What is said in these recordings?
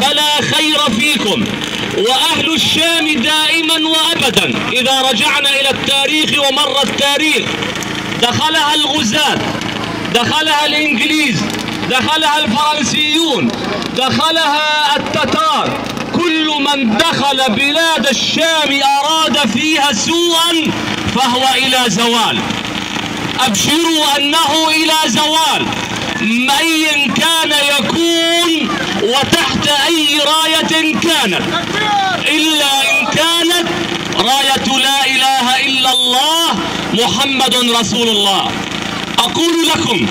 فلا خير فيكم. وأهل الشام دائما وأبدا. إذا رجعنا إلى التاريخ ومر التاريخ دخلها الغزاة دخلها الإنجليز دخلها الفرنسيون دخلها التتار. كل من دخل بلاد الشام أراد فيها سوءا فهو إلى زوال. أبشروا أنه إلى زوال. أي راية كانت. إلا إن كانت راية لا إله إلا الله محمد رسول الله. أقول لكم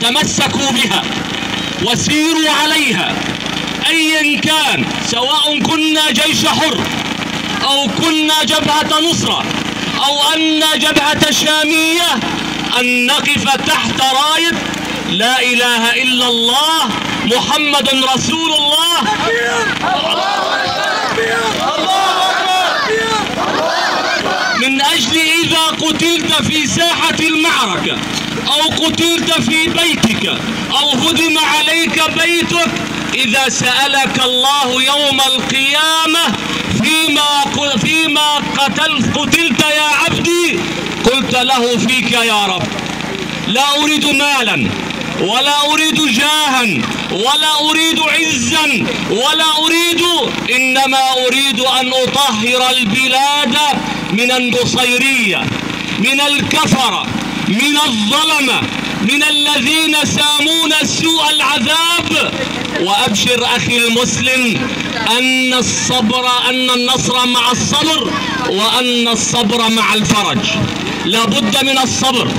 تمسكوا بها وسيروا عليها. أيا كان سواء كنا جيش حر أو كنا جبهة نصرة أو أن جبهة شامية أن نقف تحت راية لا إله إلا الله محمد رسول الله. من أجل إذا قتلت في ساحة المعركة أو قتلت في بيتك أو هدم عليك بيتك إذا سألك الله يوم القيامة فيما فيما قتل قتلت يا عبدي قلت له فيك يا رب. لا أريد مالا. ولا أريد جاها ولا أريد عزا ولا أريد إنما أريد أن أطهر البلاد من النصيرية من الكفرة من الظلمة من الذين سامون سوء العذاب. وأبشر أخي المسلم أن الصبر أن النصر مع الصبر وأن الصبر مع الفرج. لا بد من الصبر.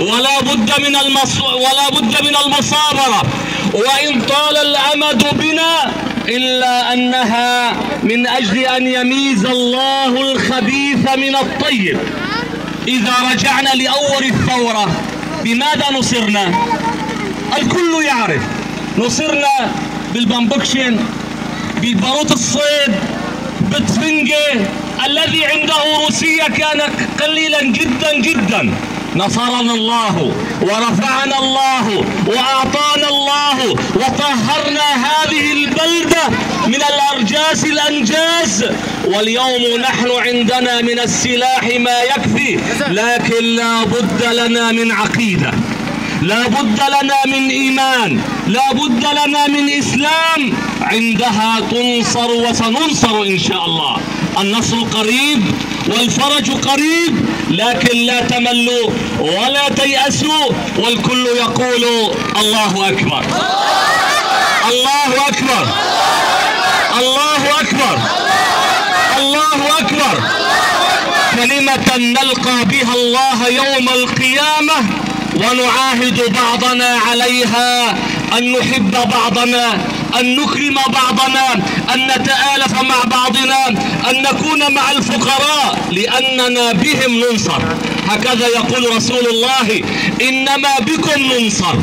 ولا بد من المص... ولا بد من المصابرة. وإن طال الأمد بنا إلا أنها من أجل أن يميز الله الخبيث من الطيب. إذا رجعنا لأول الثورة بماذا نصرنا؟ الكل يعرف. نصرنا بالبامبوكشن بباروت الصيد بالتفنجة الذي عنده روسيا كان قليلا جدا جدا. نصرنا الله ورفعنا الله وأعطانا الله وطهرنا هذه البلدة من الأرجاس الأنجاس واليوم نحن عندنا من السلاح ما يكفي لكن لا بد لنا من عقيدة. لا بد لنا من إيمان لا بد لنا من إسلام. عندها تنصر وسننصر إن شاء الله. النصر قريب والفرج قريب لكن لا تملوا ولا تيأسوا والكل يقول الله أكبر. الله أكبر. الله أكبر. الله أكبر. كلمة نلقى بها الله يوم القيامة ونعاهد بعضنا عليها أن نحب بعضنا أن نكرم بعضنا أن نتآلف مع بعضنا أن نكون مع الفقراء لأننا بهم ننصر هكذا يقول رسول الله إنما بكم ننصر